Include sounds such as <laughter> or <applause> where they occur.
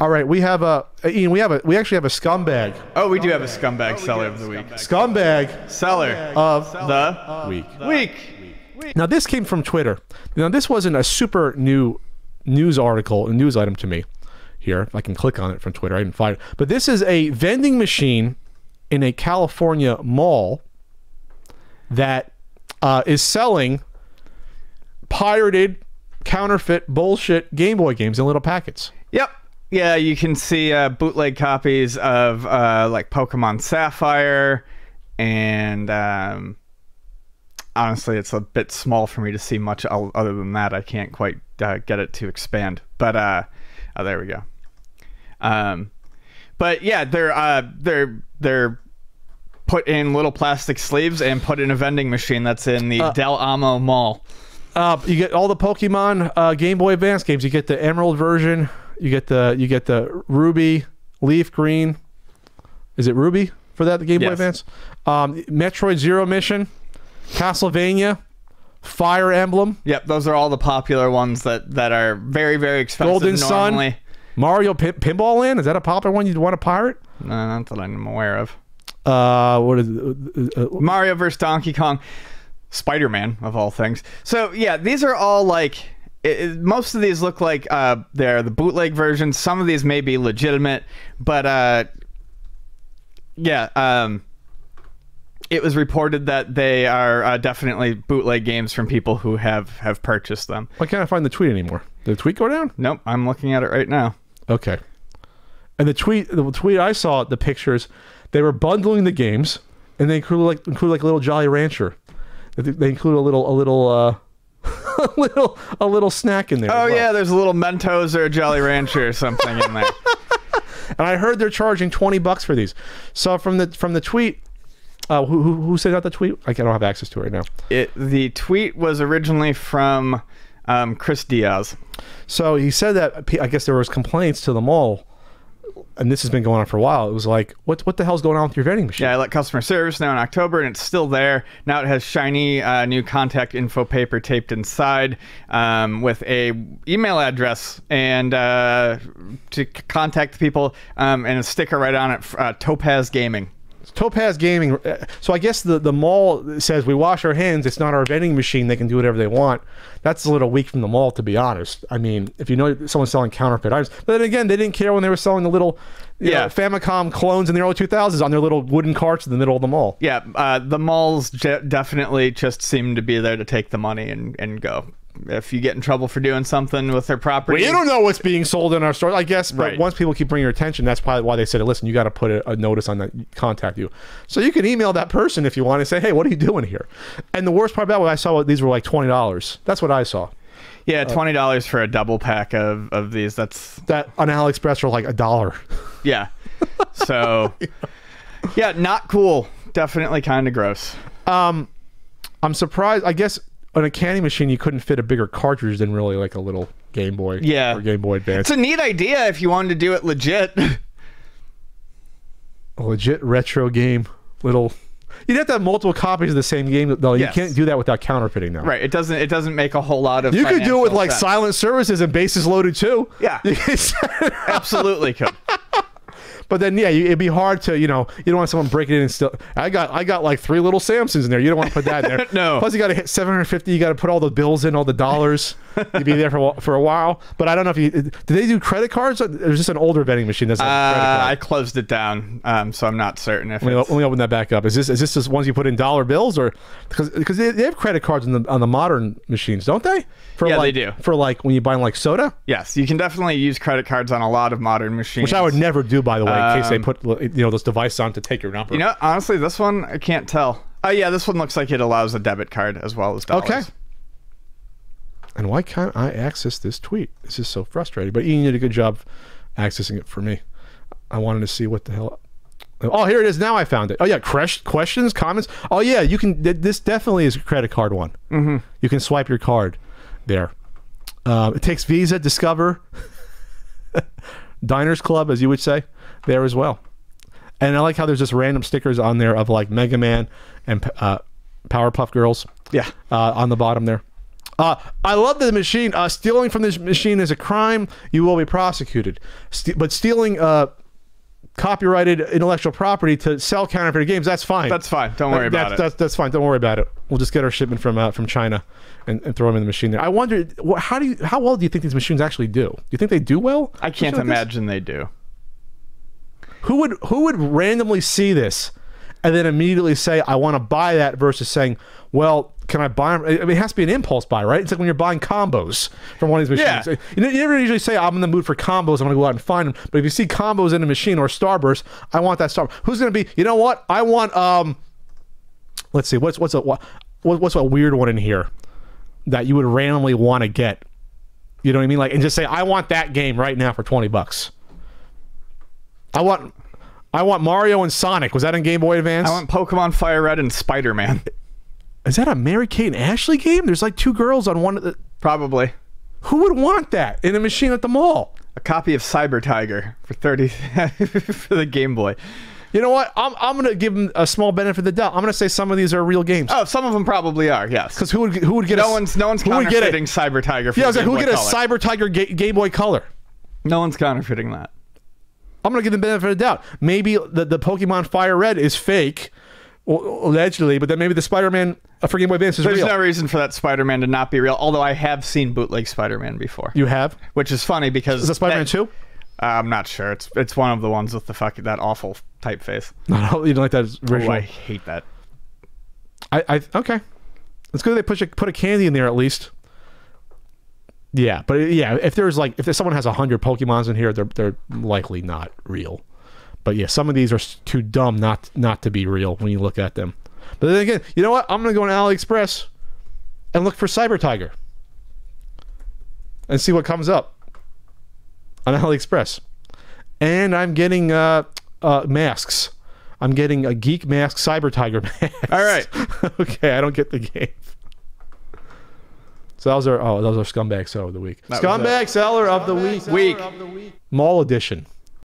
All right, we have a Ian. We have a we actually have a scumbag. Oh, we do have a scumbag seller of the week. Scumbag Seller of the week. week. Now this came from Twitter. Now this wasn't a super new news article, a news item to me. Here, if I can click on it from Twitter, I didn't find it. But this is a vending machine in a California mall that uh, is selling pirated, counterfeit, bullshit Game Boy games in little packets. Yep. Yeah, you can see uh, bootleg copies of uh, like Pokemon Sapphire, and um, honestly, it's a bit small for me to see much other than that. I can't quite uh, get it to expand. But uh, oh, there we go. Um, but yeah, they're uh, they're they're put in little plastic sleeves and put in a vending machine that's in the Del Amo Mall. Uh, you get all the Pokemon uh, Game Boy Advance games. You get the Emerald version. You get the you get the Ruby, Leaf Green. Is it Ruby for that? The Game Boy Advance. Um, Metroid Zero Mission, Castlevania, Fire Emblem, Yep, those are all the popular ones that that are very very expensive Golden Sun. Mario Pin- Pinball Land. Is that a popular one you'd want to pirate? No, not that I'm aware of. Uh, what is? Uh, uh, Mario vs. Donkey Kong, Spider Man of all things. So yeah, these are all like. It, it- most of these look like uh, they're the bootleg versions. Some of these may be legitimate, but uh, yeah, um, it was reported that they are uh, definitely bootleg games from people who have have purchased them. why can't I find the tweet anymore? Did the tweet go down? Nope, I'm looking at it right now. Okay. And the tweet, the tweet I saw, the pictures, they were bundling the games, and they include like include like a little Jolly Rancher. They they include a little a little uh, a <laughs> little a little snack in there. Oh well. yeah, there's a little Mentos or a Jolly Rancher or something in there. <laughs> And I heard they're charging twenty bucks for these. So from the from the tweet, uh, who who, who sent out the tweet? I don't have access to it right now. It the tweet was originally from um, Chris Diaz. So he said that I guess there was complaints to the mall, and this has been going on for a while. It was like, what what the hell's going on with your vending machine? Yeah, I let customer service know in October, and it's still there. Now it has shiny uh, new contact info paper taped inside um, with a email address and uh, to contact people, um, and a sticker right on it, uh, Topaz Gaming. Topaz Gaming. uh, So I guess the the mall says we wash our hands. It's not our vending machine. They can do whatever they want. That's a little weak from the mall, to be honest. I mean, if you know someone's selling counterfeit items, but then again, they didn't care when they were selling the little Yeah. know, Famicom clones in the early 2000s on their little wooden carts in the middle of the mall. Yeah, uh, the malls je- definitely just seem to be there to take the money and, and go. If you get in trouble for doing something with their property, Well, you don't know what's being sold in our store, I guess. But Right. once people keep bringing your attention, that's probably why they said, "Listen, you got to put a, a notice on that, contact you." So you can email that person if you want to say, "Hey, what are you doing here?" And the worst part about what I saw, these were like twenty dollars. That's what I saw. yeah, twenty dollars for a double pack of, of these. That's That on AliExpress are like a dollar. Yeah. <laughs> So, yeah, not cool. Definitely kind of gross. Um, I'm surprised. I guess on a candy machine, you couldn't fit a bigger cartridge than really like a little Game Boy. Yeah. Or Game Boy Advance. It's a neat idea if you wanted to do it legit. a legit retro game. Little. You'd have to have multiple copies of the same game. though. You can't do that without counterfeiting now. right. It doesn't. It doesn't make a whole lot of. You could do it with financial like silent services and bases loaded too. Yeah. You could set it up. Absolutely could. But then, yeah, you, it'd be hard to, you know, you don't want someone breaking in and still. I got, I got like three little Samsons in there. You don't want to put that in there. <laughs> No. Plus, you got to hit 750. You got to put all the bills in, all the dollars. You'd be there for a for a while. But I don't know if you. Do they do credit cards? Or There's just an older vending machine that's Uh, I closed it down, um, so I'm not certain if Let me, let me open that back up. Is this is this just ones you put in dollar bills or because because they, they have credit cards on the on the modern machines, don't they? For Yeah, they like, do. For like when you buy like soda, yes, you can definitely use credit cards on a lot of modern machines. which I would never do by the way, in case they Um, put you know those devices on to take your number. You know, honestly, this one I can't tell. Oh yeah, this one looks like it allows a debit card as well as dollars. Okay. And why can't I access this tweet? This is so frustrating. But Ian did a good job accessing it for me. I wanted to see what the hell. Oh, here it is. Now I found it. Oh yeah, questions, comments. Oh yeah, you can. This definitely is a credit card one. Mm-hmm. You can swipe your card there. Uh, it takes Visa, Discover, <laughs> Diners Club, as you would say, there as well. And I like how there's just random stickers on there of like Mega Man and uh, Powerpuff Girls Yeah. uh, on the bottom there. Uh, I love the machine. Uh, stealing from this machine is a crime. You will be prosecuted. Ste- but stealing uh, copyrighted intellectual property to sell counterfeit games, that's fine. That's fine. Don't worry that's, about it. That's, that's fine. Don't worry about it. We'll just get our shipment from uh, from China and, and throw them in the machine there. I wonder, how do you, how well do you think these machines actually do? Do you think they do well? I can't Machine like this? imagine they do. Who would who would randomly see this and then immediately say I want to buy that versus saying, well, can I buy 'em?" I mean, it has to be an impulse buy, right? It's like when you're buying combos from one of these machines. Yeah. You, never usually say I'm in the mood for combos. I'm going to go out and find them. But if you see combos in a machine or Starburst, I want that Starburst. Who's going to be? You know what? I want. Um, let's see. What's what's a what, what's a weird one in here that you would randomly want to get? You know what I mean? Like, and just say I want that game right now for twenty bucks. I want I want Mario and Sonic. Was that in Game Boy Advance? I want Pokemon Fire Red and Spider Man. Is that a Mary Kate and Ashley game? There's like two girls on one of the Probably. Who would want that in a machine at the mall? A copy of Cyber Tiger for 30 <laughs> for the Game Boy. You know what? I'm, I'm gonna give them a small benefit of the doubt. I'm gonna say some of these are real games. Oh, some of them probably are. Yes. Because who would who would get no a, one's no one's who would get counterfeiting it? Cyber Tiger. For Yeah, I was the like, who would get a. Cyber Tiger Ga- Game Boy Color? No one's counterfeiting that. I'm gonna give them benefit of the doubt. Maybe the, the Pokemon Fire Red is fake, allegedly, but then maybe the Spider-Man uh, for Game Boy Advance is There's real. no reason for that Spider-Man to not be real. Although I have seen bootleg Spider-Man before, you have? which is funny because Is that Spider-Man Two? Uh, I'm not sure. It's it's one of the ones with the fucking that awful typeface. <laughs> No, you don't like that original. Oh. I hate that. I, I okay. It's good they push a, put a candy in there at least. Yeah, but yeah, if there's like if someone has a hundred Pokemons in here, they're they're likely not real. But yeah, some of these are too dumb not not to be real when you look at them. But then again, you know what? I'm gonna go on AliExpress and look for Cyber Tiger and see what comes up on AliExpress. And I'm getting uh, uh, masks. I'm getting a geek mask Cyber Tiger <laughs> mask. All right. <laughs> okay, I don't get the game. So those are oh those are scumbag seller of the week. That Scumbag seller of the week. Week. Mall edition.